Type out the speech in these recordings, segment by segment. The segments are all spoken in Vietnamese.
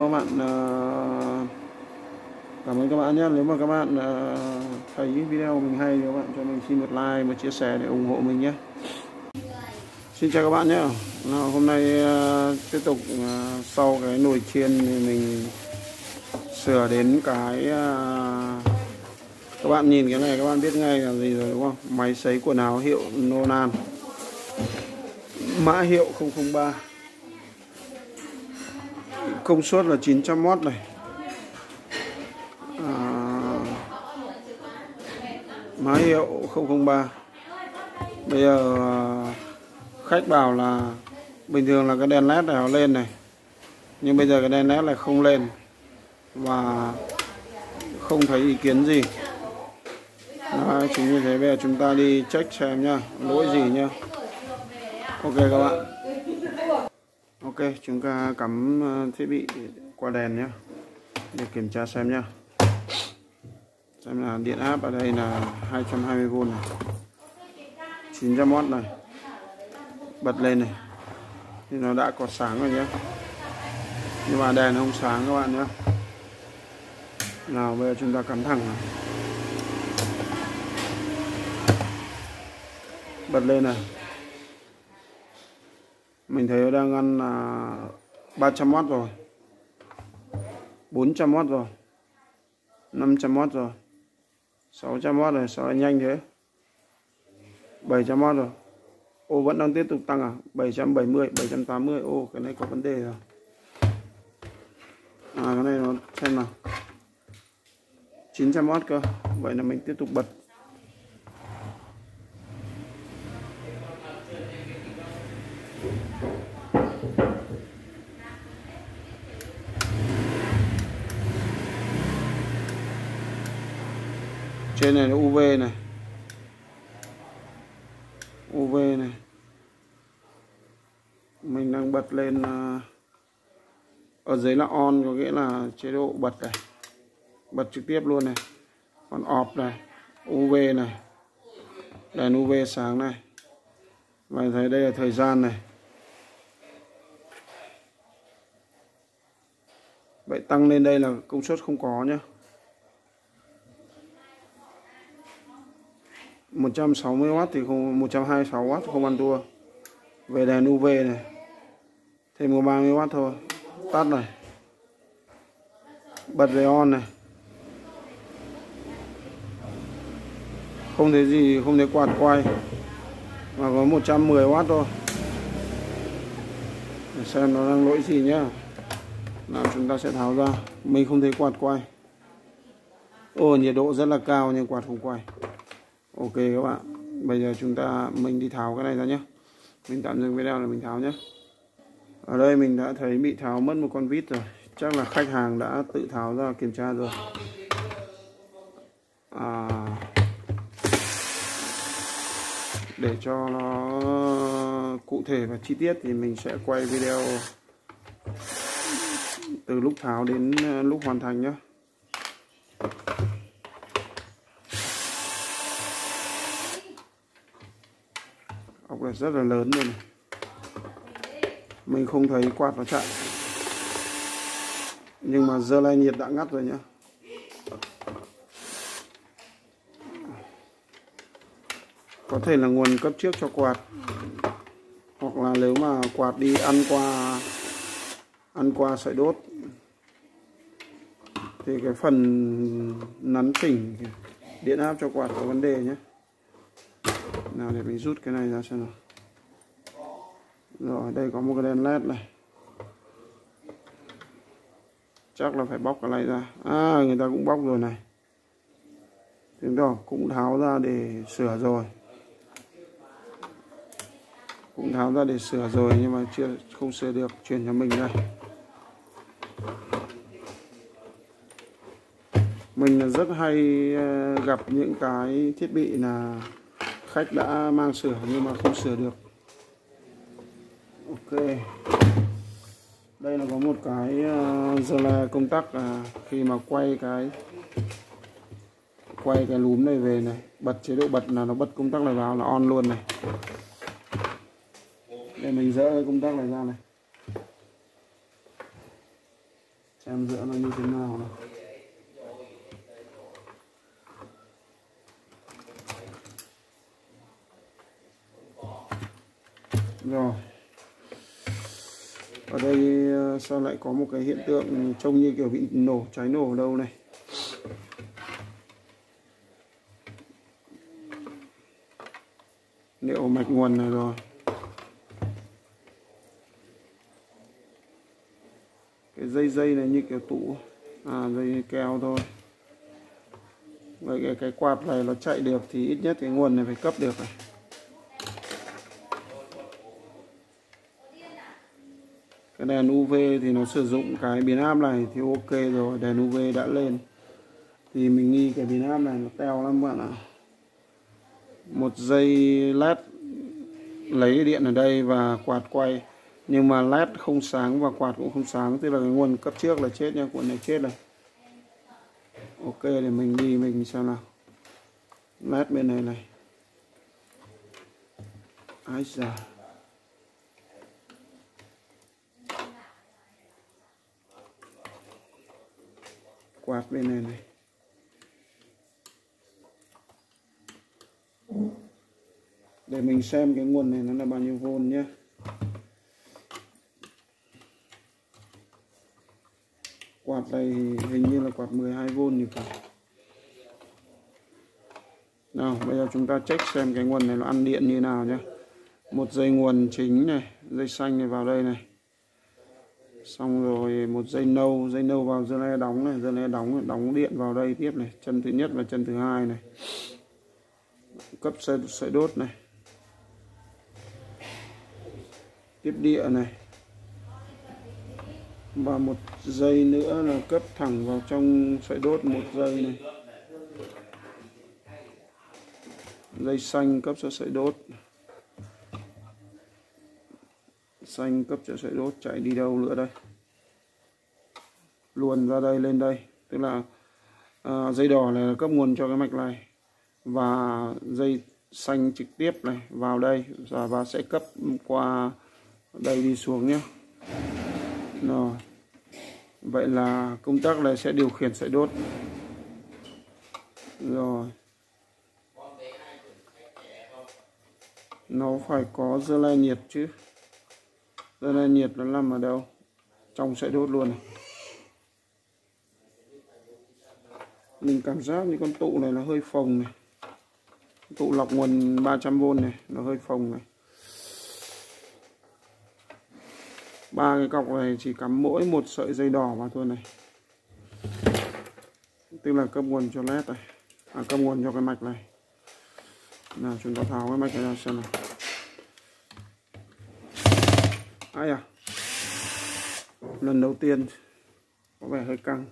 các bạn ờ, cảm ơn các bạn nhé. Nếu mà các bạn ờ, thấy video mình hay thì các bạn cho mình xin một like một chia sẻ để ủng hộ mình nhé. Xin chào các bạn nhé. Nào, hôm nay ờ, tiếp tục sau cái nồi chiên thì mình sửa đến cái các bạn nhìn cái này các bạn biết ngay là gì rồi đúng không? Máy sấy quần áo hiệu Nonan. Mã hiệu 003 công suất là 900W này. À, mã hiệu 003 bây giờ à, khách bảo là bình thường là cái đèn led này nó lên này nhưng bây giờ cái đèn led này không lên và không thấy ý kiến gì. Đấy, chính như thế bây giờ chúng ta đi check xem nhá lỗi gì nhá. Ok các bạn ok, chúng ta cắm ờ, thiết bị qua đèn nhé để kiểm tra xem nhá. Xem là điện áp ở đây là 220V này 900W này, bật lên này. Thì nó đã có sáng rồi nhé nhưng mà đèn không sáng các bạn nhé nào, bây giờ chúng ta cắm thẳng này. Bật lên này mình thấy nó đang ăn là 300W rồi. 400W rồi. 500W rồi. 600W rồi, sao lại nhanh thế? 700W rồi. Ô, vẫn đang tiếp tục tăng à? 770 780 ô, cái này có vấn đề rồi. À cái này nó xem nào. 900W cơ. Vậy là mình tiếp tục bật. Trên này là UV này. UV này. Mình đang bật lên à, ở dưới là on có nghĩa là chế độ bật này. Bật trực tiếp luôn này. Còn off này UV này. Đèn UV sáng này. Và thấy đây là thời gian này. Vậy tăng lên đây là công suất không có nhé 160W thì không 126W không ăn thua. Về đèn UV này, thêm có 30W thôi, tắt này bật về on này. Không thấy gì, không thấy quạt quay, mà có 110W thôi. Để xem nó đang lỗi gì nhá. Nào chúng ta sẽ tháo ra, mình không thấy quạt quay. Ô, nhiệt độ rất là cao nhưng quạt không quay ok các bạn bây giờ chúng ta mình đi tháo cái này ra nhé mình tạm dừng video là mình tháo nhé ở đây mình đã thấy bị tháo mất một con vít rồi. Chắc là khách hàng đã tự tháo ra kiểm tra rồi. À, để cho nó cụ thể và chi tiết thì mình sẽ quay video từ lúc tháo đến lúc hoàn thành nhé cọc này rất là lớn luôn này. mình không thấy quạt nó chạy. Nhưng mà giờ lai nhiệt đã ngắt rồi nhá. Có thể là nguồn cấp trước cho quạt. Hoặc là nếu mà quạt đi ăn qua ăn qua sợi đốt. Thì cái phần nắn chỉnh điện áp cho quạt có vấn đề nhé nào để mình rút cái này ra xem nào. Rồi, đây có một cái đèn led này. Chắc là phải bóc cái này ra. À người ta cũng bóc rồi này. Tiếng đỏ cũng tháo ra để sửa rồi. Cũng tháo ra để sửa rồi, nhưng mà chưa, không sửa được. Chuyển cho mình đây. Mình rất hay ờ, gặp những cái thiết bị là khách đã mang sửa nhưng mà không sửa được. Ok. Đây là có một cái ờ, giờ là công tắc là khi mà quay cái quay cái lúm này về này, bật chế độ bật là nó bật công tắc này vào là on luôn này. Để mình dỡ cái công tắc này ra này. Xem dỡ nó như thế nào này. Rồi. Ở đây ờ, sao lại có một cái hiện tượng trông như kiểu bị nổ cháy nổ ở đâu này? Liệu mạch nguồn này rồi. Cái dây dây này như kiểu tụ à dây keo thôi. Vậy cái, cái quạt này nó chạy được thì ít nhất cái nguồn này phải cấp được này. Cái đèn UV thì nó sử dụng cái biến áp này thì ok rồi, đèn UV đã lên. Thì mình nghi cái biến áp này nó teo lắm bạn ạ. Một dây led lấy điện ở đây và quạt quay. Nhưng mà led không sáng và quạt cũng không sáng, tức là cái nguồn cấp trước là chết nha, cuộn này chết này ok, để mình đi mình xem nào. Led bên này này. Ai giời quạt bên này này để mình xem cái nguồn này nó là bao nhiêu vôn nhé quạt này hình như là quạt 12V như phải. Nào, bây giờ chúng ta check xem cái nguồn này nó ăn điện như nào nhé một dây nguồn chính này, dây xanh này vào đây này xong rồi một dây nâu dây nâu vào dây le đóng này dây le đóng đóng điện vào đây tiếp này chân thứ nhất và chân thứ hai này. Cấp sợi, sợi đốt này. Tiếp địa này. Và một dây nữa là cấp thẳng vào trong sợi đốt một dây này. Dây xanh cấp cho sợi đốt. Xanh cấp cho sợi đốt chạy đi đâu nữa đây? Luồn ra đây lên đây. Tức là à, dây đỏ là cấp nguồn cho cái mạch này. Và dây xanh trực tiếp này vào đây. Và, và sẽ cấp qua đây đi xuống nhé. Rồi. Vậy là công tắc này sẽ điều khiển sợi đốt. Rồi. Nó phải có dơ lai nhiệt chứ. Đây là nhiệt nó nằm ở đâu? Trong sợi đốt luôn này. Mình cảm giác như con tụ này nó hơi phồng này. Tụ lọc nguồn 300V này nó hơi phồng này. Ba cái cọc này chỉ cắm mỗi một sợi dây đỏ vào thôi này. Tức là cấp nguồn cho led này. À, cấp nguồn cho cái mạch này. Nào chúng ta tháo cái mạch này ra xem nào. Ai à? Lần đầu tiên có vẻ hơi căng.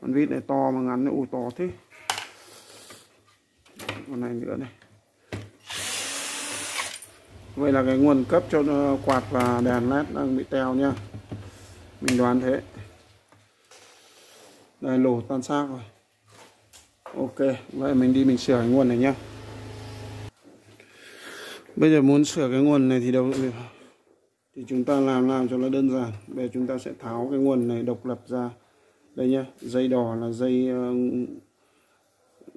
Con vít này to mà ngắn ủ to thế. Con này nữa này. Vậy là cái nguồn cấp cho quạt và đèn led đang bị teo nha. Mình đoán thế. Đây, lổ tan xác rồi. Ok, vậy mình đi mình sửa cái nguồn này nhá. Bây giờ muốn sửa cái nguồn này thì đâu thì chúng ta làm làm cho nó đơn giản. Bây giờ chúng ta sẽ tháo cái nguồn này độc lập ra. Đây nhá, dây đỏ là dây ờ,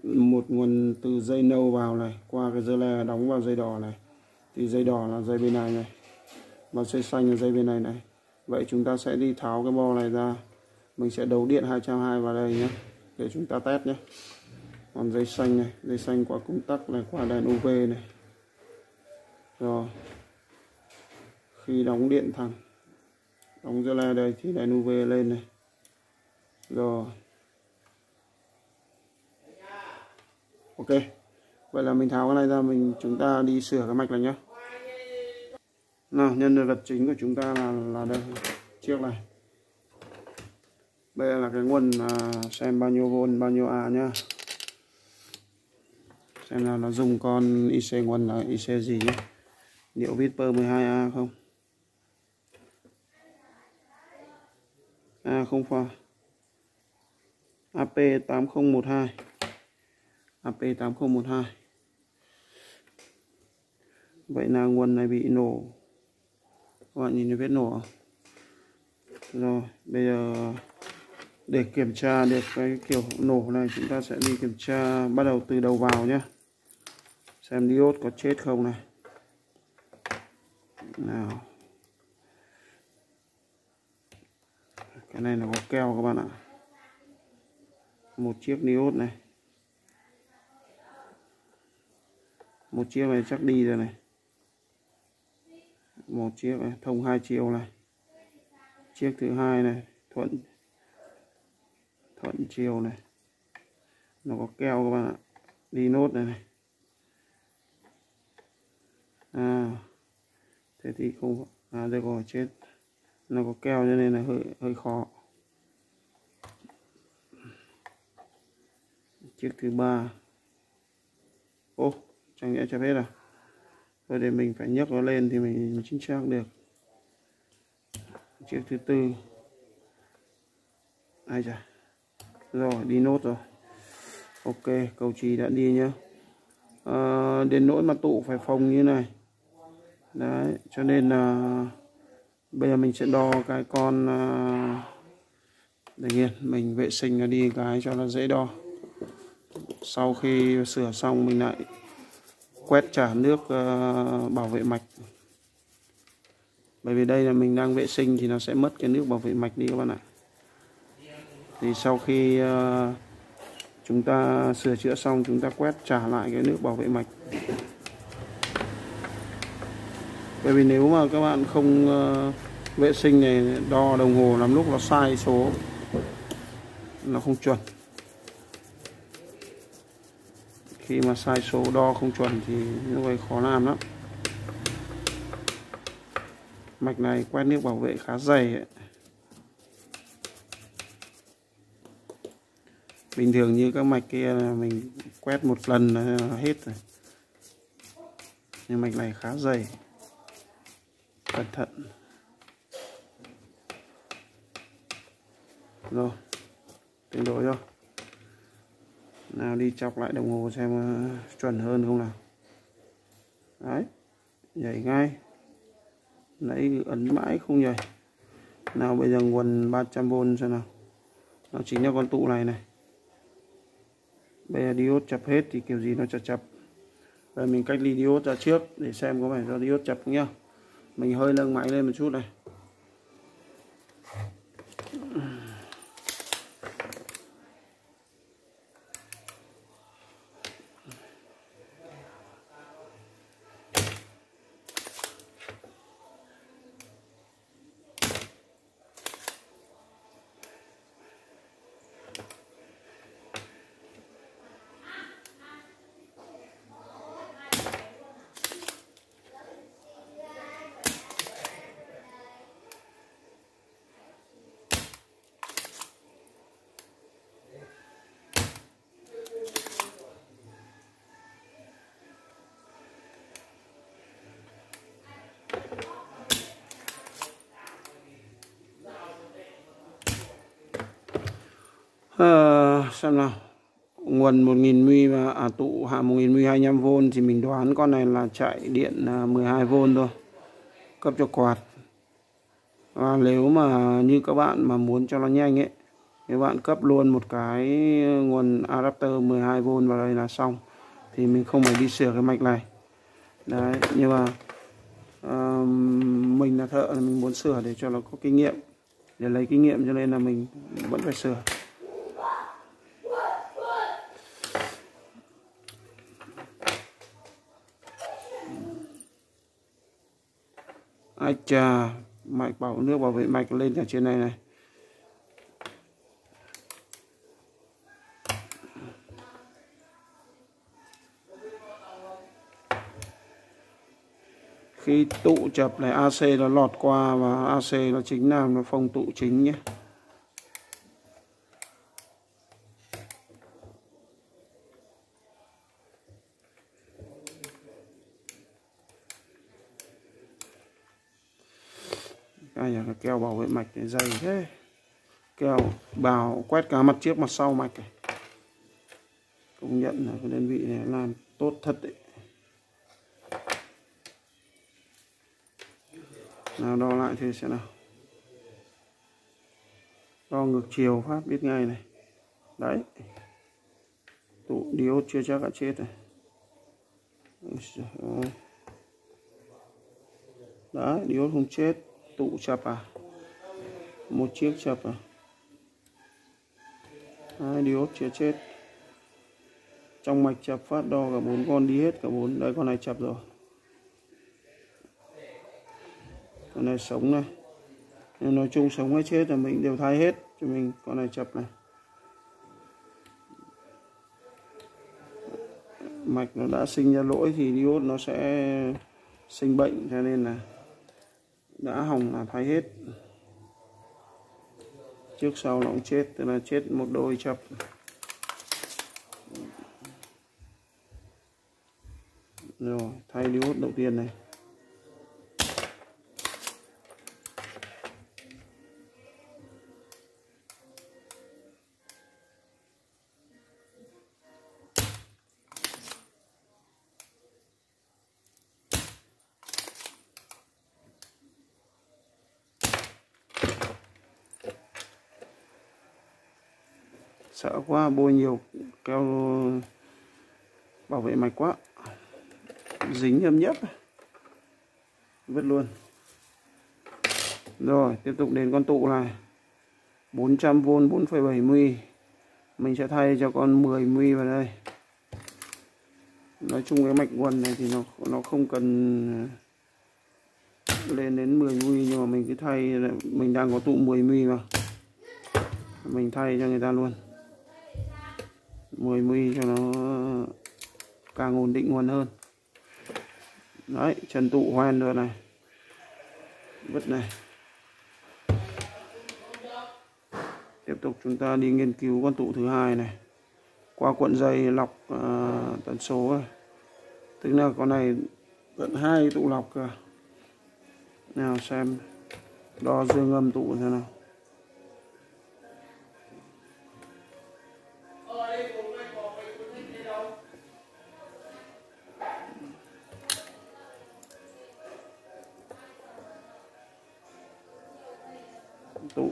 một nguồn từ dây nâu vào này, qua cái dây le đóng vào dây đỏ này. Thì dây đỏ là dây bên này này. Và dây xanh là dây bên này này. Vậy chúng ta sẽ đi tháo cái bo này ra. Mình sẽ đấu điện 220 vào đây nhé để chúng ta test nhé còn dây xanh này, dây xanh qua công tắc này, qua đèn UV này. Rồi khi đóng điện thẳng đóng ra le đây thì đèn UV lên này. Rồi. Ok. Vậy là mình tháo cái này ra mình chúng ta đi sửa cái mạch này nhá. Nào nhân vật chính của chúng ta là là đây. Chiếc này. Đây là cái nguồn à, xem bao nhiêu vôn bao nhiêu a nhá. Xem là nó dùng con IC nguồn là IC gì nhé liệu Viper 12A không? À, A không phải AP8012 AP8012 Vậy là nguồn này bị nổ. Các bạn nhìn thấy vết nổ không? rồi, bây giờ để kiểm tra được cái kiểu nổ này, chúng ta sẽ đi kiểm tra bắt đầu từ đầu vào nhé xem diode có chết không này. Nào. Cái này là có keo các bạn ạ. Một chiếc diode này. Một chiếc này chắc đi rồi này. Một chiếc này, thông hai chiều này. Chiếc thứ hai này, thuận thuận chiều này. Nó có keo các bạn ạ. Đi nốt này này. À thế thì không à đây có chết nó có keo cho nên là hơi hơi khó. Chiếc thứ ba. Ô chẳng nhẽ cho hết à rồi để mình phải nhấc nó lên thì mình chính xác được. Chiếc thứ tư. Ai chà. Rồi đi nốt rồi. Ok cầu trì đã đi nhá. À, đến nỗi mà tụ phải phòng như này. Đấy cho nên là bây giờ mình sẽ đo cái con uh, để nhiên mình vệ sinh nó đi cái cho nó dễ đo. Sau khi sửa xong mình lại quét trả nước ờ, bảo vệ mạch. Bởi vì đây là mình đang vệ sinh thì nó sẽ mất cái nước bảo vệ mạch đi các bạn ạ. Thì sau khi ờ, chúng ta sửa chữa xong chúng ta quét trả lại cái nước bảo vệ mạch bởi vì nếu mà các bạn không ờ, vệ sinh này đo đồng hồ làm lúc nó sai số, nó không chuẩn. Khi mà sai số đo không chuẩn thì như vậy khó làm lắm. Mạch này quét nước bảo vệ khá dày ấy. bình thường như các mạch kia là mình quét một lần là hết rồi. Nhưng mạch này khá dày cẩn thận. Rồi tương đối rồi nào đi chọc lại đồng hồ xem uh, chuẩn hơn không nào? Đấy nhảy ngay. Nãy ấn mãi không nhảy. Nào bây giờ nguồn 300V xem nào. Nó chính là con tụ này này. Bây giờ diode chập hết thì kiểu gì nó chập chập. Rồi mình cách ly diode ra trước để xem có phải do diode chập không nhá mình hơi nâng máy lên một chút này. À, xem nào. Nguồn 1000 mi mà à, tụ hạ 1000 mi 25V thì mình đoán con này là chạy điện à, 12V thôi. Cấp cho quạt. Và nếu mà như các bạn mà muốn cho nó nhanh ấy các bạn cấp luôn một cái nguồn adapter 12V vào đây là xong thì mình không phải đi sửa cái mạch này. Đấy nhưng mà uh, mình là thợ mình muốn sửa để cho nó có kinh nghiệm. Để lấy kinh nghiệm cho nên là mình vẫn phải sửa. Ai chà, mạch bảo nước bảo vệ mạch lên ở trên này này. Khi tụ chập này AC nó lọt qua và AC nó chính là nó phong tụ chính nhé ai là keo bảo vệ mạch này dày thế. Kèo bào quét cả mặt trước, mặt sau mạch này. Công nhận là cái đơn vị này làm tốt thật đấy. Nào đo lại thì sẽ nào. Đo ngược chiều phát biết ngay này. Đấy. Tụ diode chưa chắc đã chết này. Đấy, diode không chết, tụ chập à? Một chiếc chập à? Hai diode chưa chết. Trong mạch chập phát đo cả bốn con đi hết, cả bốn. Đây con này chập rồi. Con này sống này. Nên nói chung sống hay chết là mình đều thay hết cho mình con này chập này. Mạch nó đã sinh ra lỗi thì diode nó sẽ sinh bệnh, cho nên là đã hỏng là thay hết trước sau nó cũng chết, tức là chết một đôi chập. Rồi, thay diode đầu tiên này. Sợ quá bôi nhiều keo bảo vệ mạch quá. Dính nhâm nhấp. Vứt luôn. Rồi tiếp tục đến con tụ này. 400V 4,7 mm mình sẽ thay cho con 10 mm vào đây. Nói chung cái mạch quần này thì nó nó không cần lên đến 10 mm nhưng mà mình cứ thay mình đang có tụ 10 mm mà. Mình thay cho người ta luôn. 10 mm cho nó càng ổn định nguồn hơn. Đấy chân tụ hoen rồi này. Vứt này. Tiếp tục chúng ta đi nghiên cứu con tụ thứ hai này. Qua cuộn dây lọc uh, tần số này. tức là con này tận hai tụ lọc cơ nào xem đo dương âm tụ thế nào.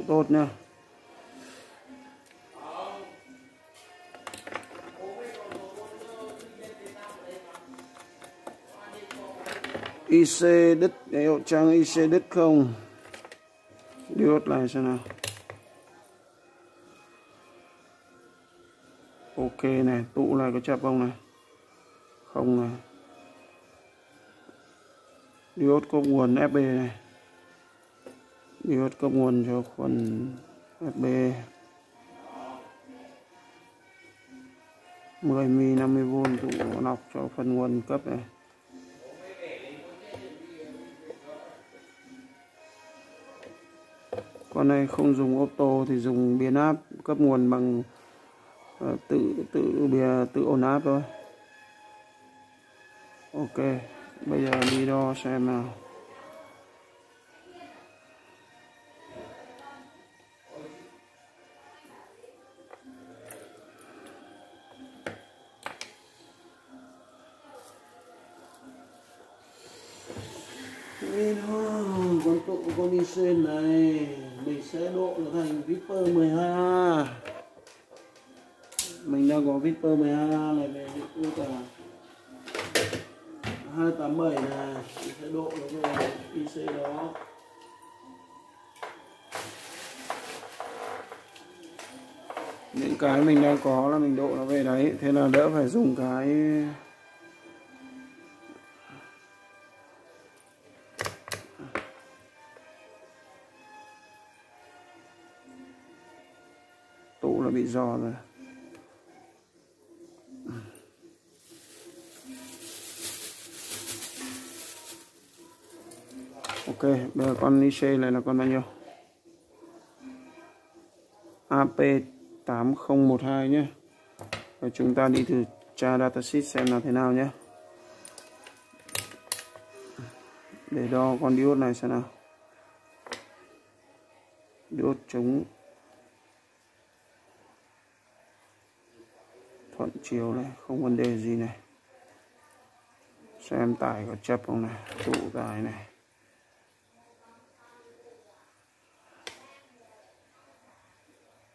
Tốt nha IC đứt hiệu trang IC đứt không? Diode lại xem nào. Ok này, tụ này có chạp không này. Không này. Diode có nguồn FB này diode cấp nguồn cho phần FB. 10 mi 50V tụ lọc cho phần nguồn cấp này. Con này không dùng auto thì dùng biến áp cấp nguồn bằng uh, tự tự bìa tự ổn áp thôi. Ok bây giờ đi đo xem nào. Tụ xuyên này, mình sẽ độ thành Viper 12A mình đang có Viper 12A này về với cả 287 này. Mình sẽ độ nó về IC đó. Những cái mình đang có là mình độ nó về đấy, thế là đỡ phải dùng cái do là rồi ok, bây giờ con IC này là con bao nhiêu? AP 8012 nhé. Và chúng ta đi thử tra datasheet xem là thế nào nhé. Để đo con diode này xem nào. Diode chống thuận chiều này không vấn đề gì này. Xem tải có chấp không này tụ tải này.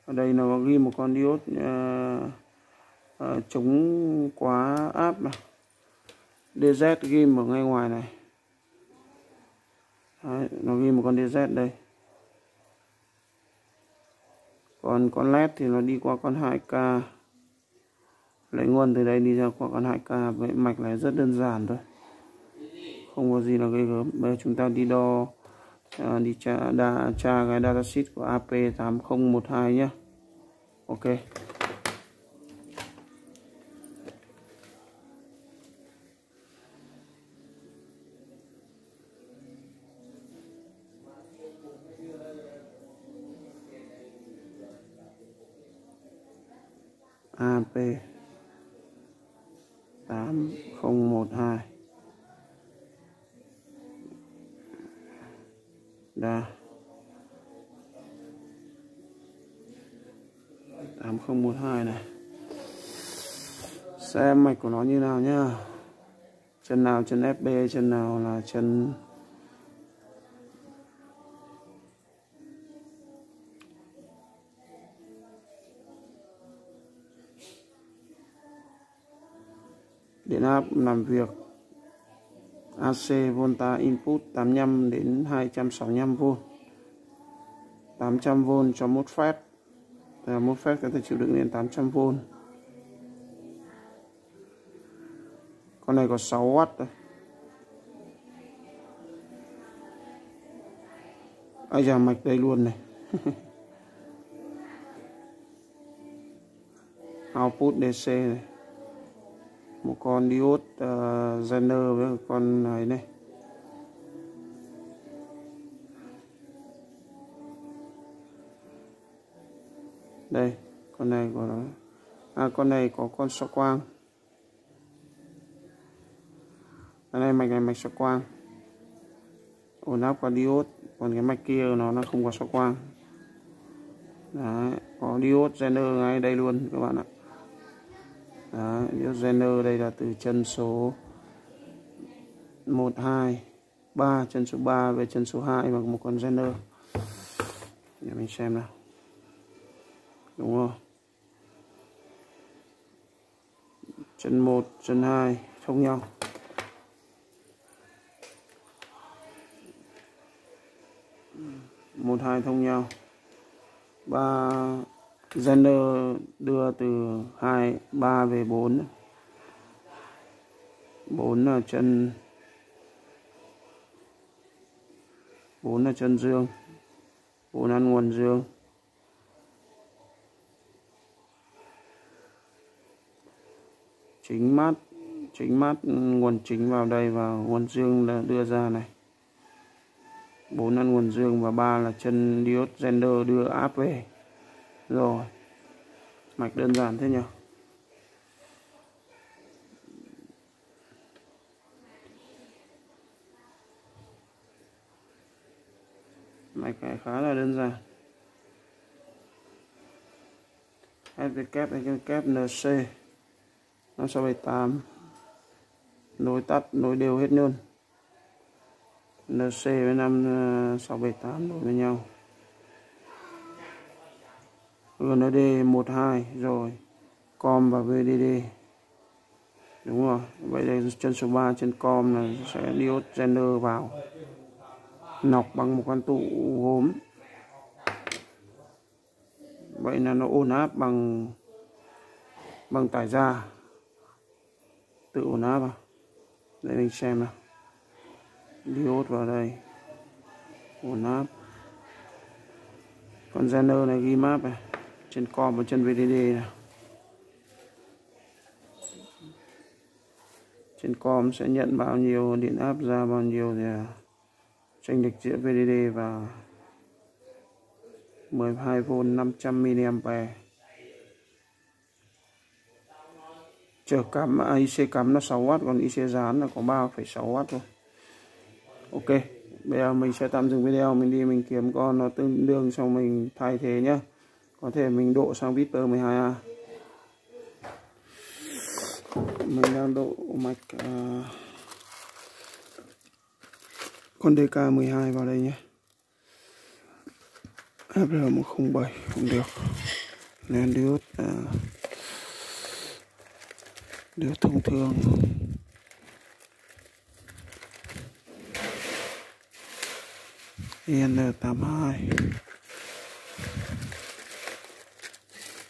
Ở đây nó ghi một con diode uh, uh, chống quá áp này. DZ ghi ở ngay ngoài này. Đấy, nó ghi một con DZ đây. Còn con led thì nó đi qua con 2K lấy nguồn từ đây đi ra qua con hại ca. Với mạch này rất đơn giản thôi. Không có gì là gây gớm. Bây giờ chúng ta đi đo à, đi tra, đa, tra cái datasheet của AP8012 nhé ok. Nào, chân FB Chân nào là chân điện áp làm việc AC volta input 85 đến 265V 800V cho một phép. Một phép có thể chịu đựng đến 800V con này có 6W đây. Ai già mạch đây luôn này. Output DC này. Một con diode uh, Zener với một con này này. Đây con này của nó à con này có con so quang cái này mạch này mạch sao quang ổn áp qua diode còn cái mạch kia nó nó không có sao quang Đấy, có diode Zener ngay đây luôn các bạn ạ Đấy, diode Zener đây là từ chân số 1, 2, 3, chân số 3 về chân số 2 bằng một con Zener. Để mình xem nào. Đúng không? Chân 1, chân 2 thông nhau. Một hai thông nhau. Ba gender đưa từ hai, ba về bốn. Bốn là chân, bốn là chân dương, bốn ăn nguồn dương. Chính mát chính mát nguồn chính vào đây và nguồn dương là đưa ra này. 4 ăn nguồn dương và ba là chân diode Zener đưa áp về. Rồi. Mạch đơn giản thế nhỉ? Mạch này khá là đơn giản. SVK hay kép NC 5678 nối tắt, nối đều hết luôn. NC với 5678 đối với nhau. GND 12 rồi com và VDD đúng rồi, vậy đây chân số 3 trên com là sẽ diode Zener vào. Nọc bằng một con tụ gốm. Vậy là nó ổn áp bằng bằng tải ra tự ổn áp vào. Để mình xem nào diode vào đây. Ổn áp. Con Zener này ghi map này. Trên com và chân VDD này. trên com sẽ nhận bao nhiêu điện áp ra bao nhiêu thì à, tranh lệch giữa VDD và 12V 500 mA chờ cắm à, IC cắm nó 6W còn IC dán là có 3,6W thôi. Ok bây giờ mình sẽ tạm dừng video mình đi mình kiếm con nó tương đương xong mình thay thế nhé có thể mình độ sang Viper 12A mình đang độ mạch uh, con DK12 vào đây nhé FR107 không được. Nên diode uh, diode thông thường. IN82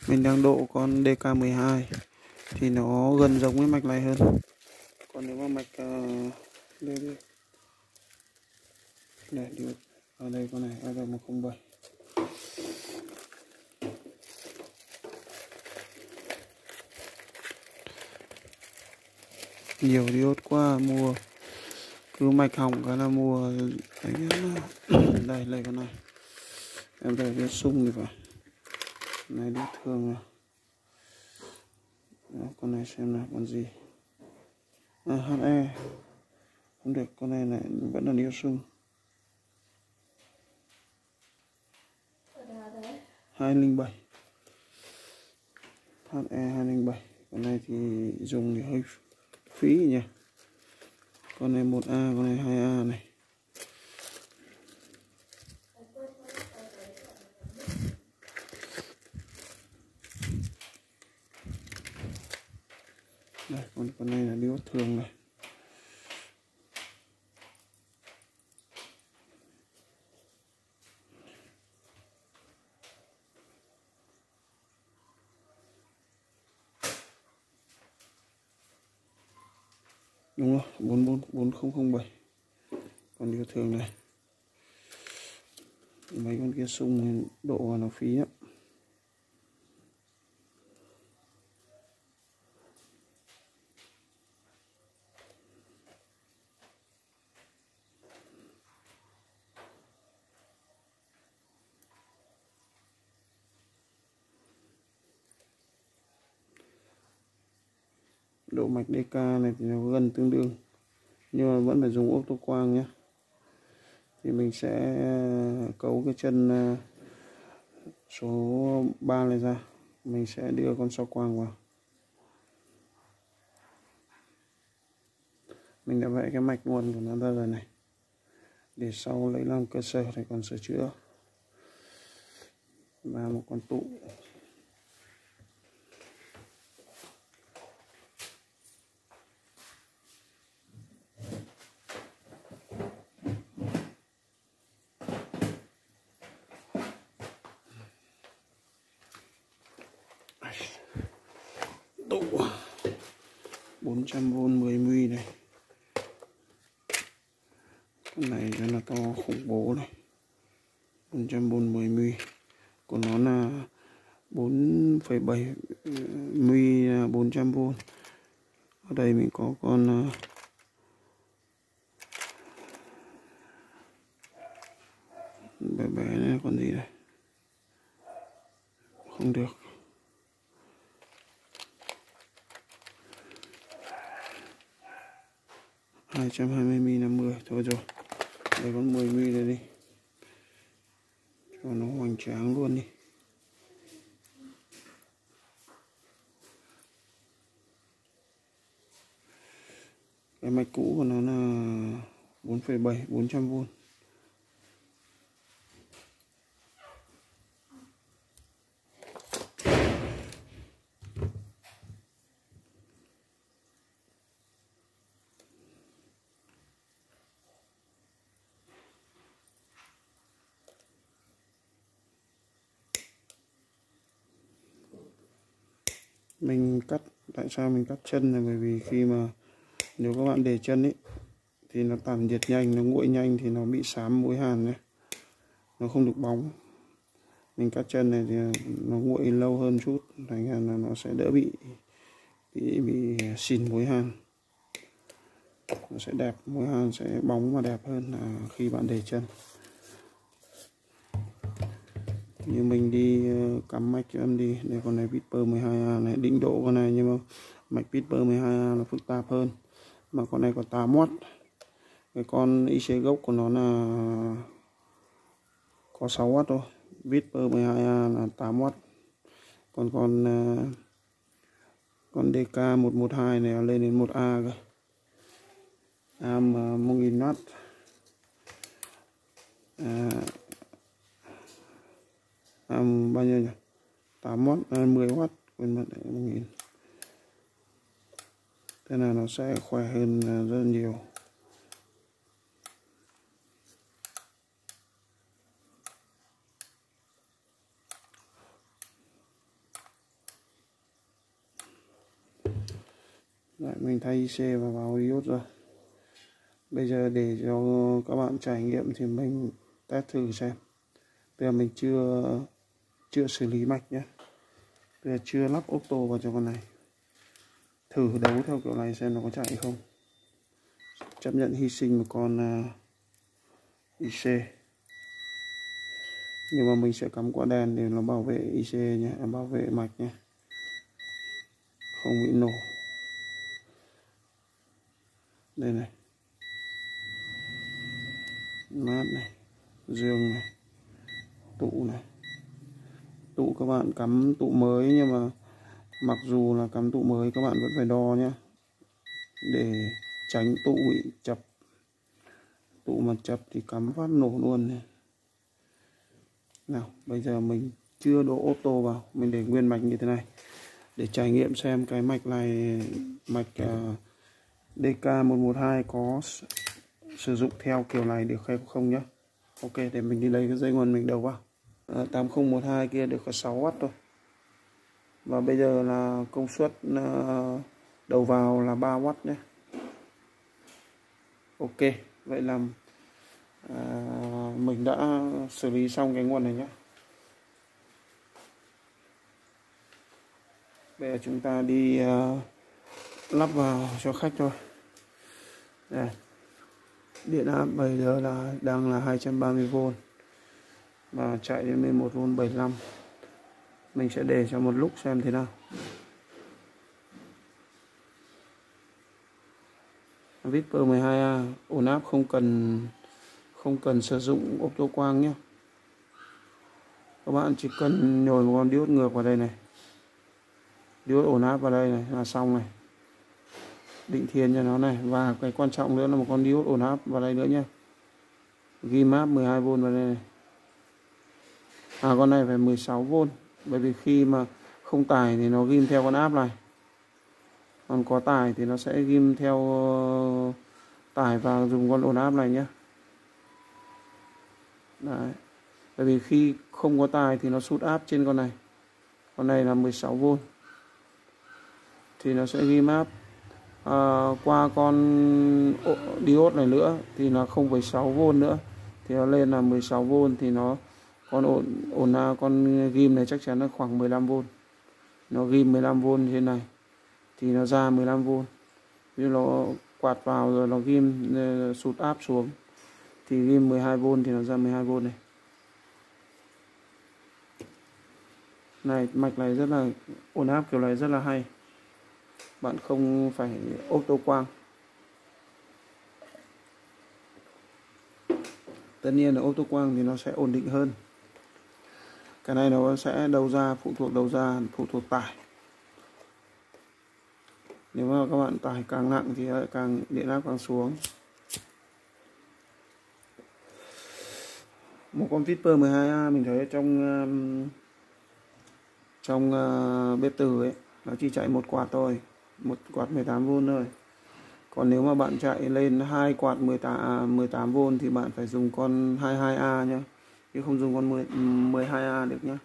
mình đang độ con DK12 thì nó gần giống với mạch này hơn. Còn nếu mà mạch uh, đây đi đây diode ở đây con này FR107 nhiều diode quá mua cứ mạch hỏng cái là mua cái đây lấy con này. Em thấy cái sung thì phải. Này đi thường này Đó, con này xem là con gì. À, HE không được con này này vẫn là diode sung. hai linh bảy. HE hai linh bảy. Con này thì dùng thì hơi phí nhỉ con này 1A con này 2A này. 0807 còn điều thường này. Mấy con kia sung độ vào nó phí lắm. Độ mạch DK này thì nó gần tương đương nhưng mà vẫn phải dùng ốp tô quang nhé. Thì mình sẽ à, cấu cái chân à, số 3 này ra. Mình sẽ đưa con sao quang vào. Mình đã vẽ cái mạch nguồn của nó ra rồi này. Để sau lấy làm cơ sở để còn sửa chữa. Và một con tụ. 400V 10 mm này. Cái này rất là to khủng bố này. 400V 10 mm của nó là 4,7 mm 400V ở đây mình có con ờ, bé bé này con gì đây? Không được. Hai trăm hai mươi mi năm mươi thôi rồi đây con mười mi này đi. Cho nó hoành tráng luôn đi. Cái mạch cũ của nó là 4,7 400V mình cắt tại sao mình cắt chân là bởi vì khi mà nếu các bạn để chân ấy thì nó tản nhiệt nhanh, nó nguội nhanh, thì nó bị xám mũi hàn nhé nó không được bóng. Mình cắt chân này thì nó nguội lâu hơn chút, thành ra là nó sẽ đỡ bị bị bị xìn mũi hàn. Nó sẽ đẹp, mũi hàn sẽ bóng và đẹp hơn là khi bạn để chân như mình đi ờ, cắm mạch cho em đi. Đây con này Viper 12A này định độ con này nhưng mà mạch Viper 12A là phức tạp hơn. Mà con này có 8 watt cái con IC gốc của nó là có 6 watt thôi. Viper 12A là 8 watt còn con ờ, con DK 112 này lên đến 1A cơ. Am 1000 watt à, à, bao nhiêu nhỉ? 8 watt à, 10 watt quên mất đấy 1000 thế là nó sẽ khỏe hơn à, rất nhiều. Đấy, mình thay IC và vào diode rồi. Bây giờ để cho các bạn trải nghiệm thì mình test thử xem. Bây giờ mình chưa chưa xử lý mạch nhé. Bây giờ chưa lắp ô tô vào cho con này. Thử đấu theo kiểu này xem nó có chạy không. Chấp nhận hy sinh một con à, uh, IC nhưng mà mình sẽ cắm quả đèn để nó bảo vệ IC nhé à, bảo vệ mạch nhé. Không bị nổ. Đây này. Mát này. Giường này. Tụ này tụ các bạn cắm tụ mới nhưng mà mặc dù là cắm tụ mới các bạn vẫn phải đo nhé để tránh tụ bị chập. Tụ mà chập thì cắm phát nổ luôn này. Nào bây giờ mình chưa đổ ô tô vào mình để nguyên mạch như thế này để trải nghiệm xem cái mạch này mạch à, uh, DK112 có sử dụng theo kiểu này được hay không nhé Ok để mình đi lấy cái dây nguồn mình đầu vào. Ờ, 8012 kia được có 6W thôi. Và bây giờ là công suất ờ, đầu vào là 3W nhé. Ok vậy là uh, ờ, mình đã xử lý xong cái nguồn này nhé. Bây giờ chúng ta đi uh, lắp vào cho khách thôi. Đây. Điện áp bây giờ là đang là 230V và chạy đến 11V 75 mình sẽ để cho một lúc xem thế nào. Viper 12A ổn áp không cần không cần sử dụng ốp tô quang nhé. Các bạn chỉ cần nhồi một con diode ngược vào đây này. Diode ổn áp vào đây này, là xong này. Định thiên cho nó này. Và cái quan trọng nữa là một con diode ổn áp vào đây nữa nhé. Ghi map 12V vào đây này à con này phải 16V bởi vì khi mà không tải thì nó ghim theo con áp này. Còn có tải thì nó sẽ ghim theo ờ, tải và dùng con ổn áp này nhé Đấy. bởi vì khi không có tải thì nó sút áp trên con này. Con này là 16V thì nó sẽ ghim áp à, qua con diode này nữa thì là 0,6V nữa. Thì nó lên là 16V thì nó con ổn ổn con ghim này chắc chắn là khoảng 15V nó ghim 15V trên này, thì nó ra 15V vì nó quạt vào rồi nó ghim ờ, sụt áp xuống, thì ghim 12V thì nó ra 12V này. Này, mạch này rất là ổn áp kiểu này rất là hay. Bạn không phải ô tô quang. Tất nhiên là ô tô quang thì nó sẽ ổn định hơn cái này nó sẽ đầu ra phụ thuộc đầu ra phụ thuộc tải nếu mà các bạn tải càng nặng thì càng điện áp càng xuống. Một con Viper 12A mình thấy trong um, trong uh, bếp từ ấy nó chỉ chạy một quạt thôi một quạt 18V thôi. Còn nếu mà bạn chạy lên hai quạt 18 18V à, thì bạn phải dùng con 22A nhé chứ không dùng con 10, 12A được nhé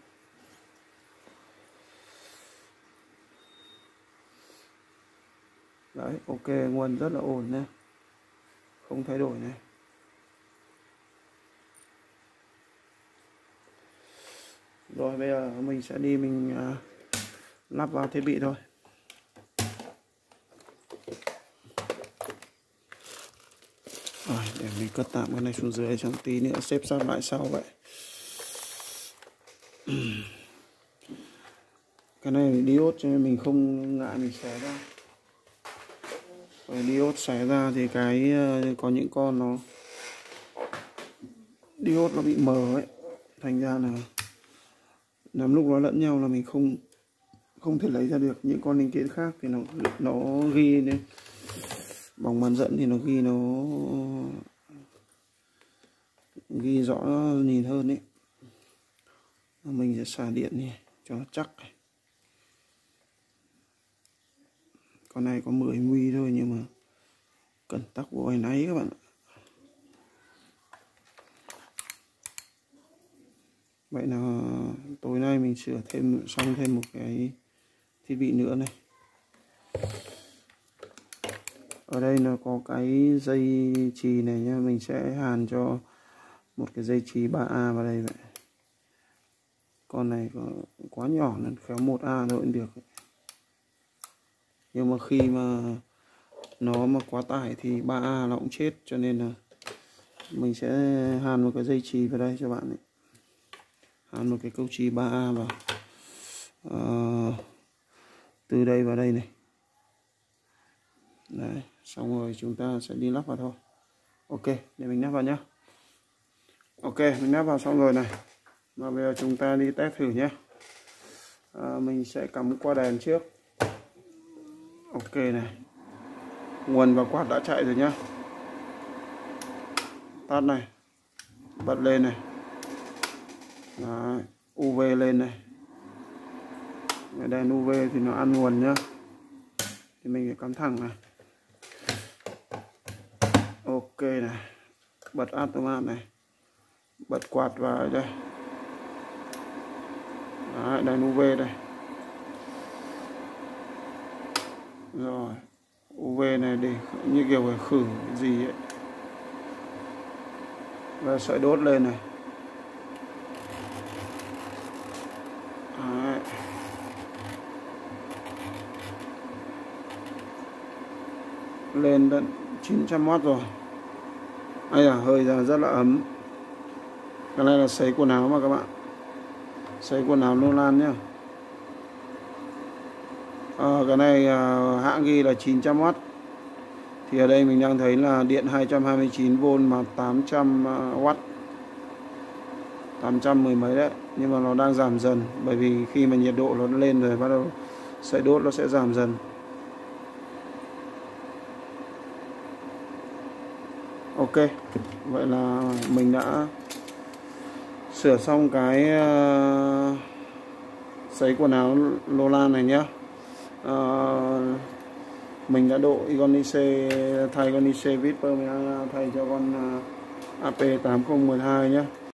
đấy ok nguồn rất là ổn nhé không thay đổi này. Rồi bây giờ mình sẽ đi mình uh, lắp vào thiết bị thôi rồi để mình cất tạm cái này xuống dưới trong tí nữa, xếp sát lại sau vậy. Cái này diode cho nên mình không ngại mình xé ra. Rồi diode xé ra thì cái ờ, có những con nó, diode nó bị mờ ấy. Thành ra là, làm lúc nó lẫn nhau là mình không không thể lấy ra được. Những con linh kiện khác thì nó nó ghi nên bóng bán dẫn thì nó ghi nó, ghi rõ nhìn hơn đấy mình sẽ xả điện này cho nó chắc. Con này có 10 mi thôi nhưng mà cần tắc vòi nấy các bạn ạ. Vậy là tối nay mình sửa thêm, xong thêm một cái thiết bị nữa này ở đây nó có cái dây chì này nhá mình sẽ hàn cho một cái dây chì 3A vào đây vậy. Con này có quá nhỏ nên khéo 1A thôi cũng được. Nhưng mà khi mà nó mà quá tải thì 3A nó cũng chết cho nên là mình sẽ hàn một cái dây chì vào đây cho bạn ấy. Hàn một cái câu chì 3A vào. À, từ đây vào đây này. Đấy xong rồi chúng ta sẽ đi lắp vào thôi. Ok để mình lắp vào nhé ok mình lắp vào xong rồi này. Mà bây giờ chúng ta đi test thử nhé à, mình sẽ cắm qua đèn trước. Ok này. Nguồn và quạt đã chạy rồi nhá. Tắt này. Bật lên này. Đấy, UV lên này. Đèn UV thì nó ăn nguồn nhá. Thì mình phải cắm thẳng này ok này. Bật automat này. Bật quạt vào đây. Đấy, đèn UV đây. Rồi UV này để như kiểu phải khử cái gì ấy. Và sợi đốt lên này. Đấy. lên tận 900W rồi. Ây à hơi ra rất là ấm. Cái này là sấy quần áo mà các bạn. Sấy quần áo nô lan nhá. À, cái này à, hãng ghi là 900W thì ở đây mình đang thấy là điện 229V mà 800W 800 à, mười mấy đấy nhưng mà nó đang giảm dần. Bởi vì khi mà nhiệt độ nó lên rồi bắt đầu sợi đốt nó sẽ giảm dần. Ok vậy là mình đã sửa xong cái uh, sấy quần áo lola này nhá. Uh, mình đã độ Igonice thay Igonice Viper thay cho con uh, AP8012 nhé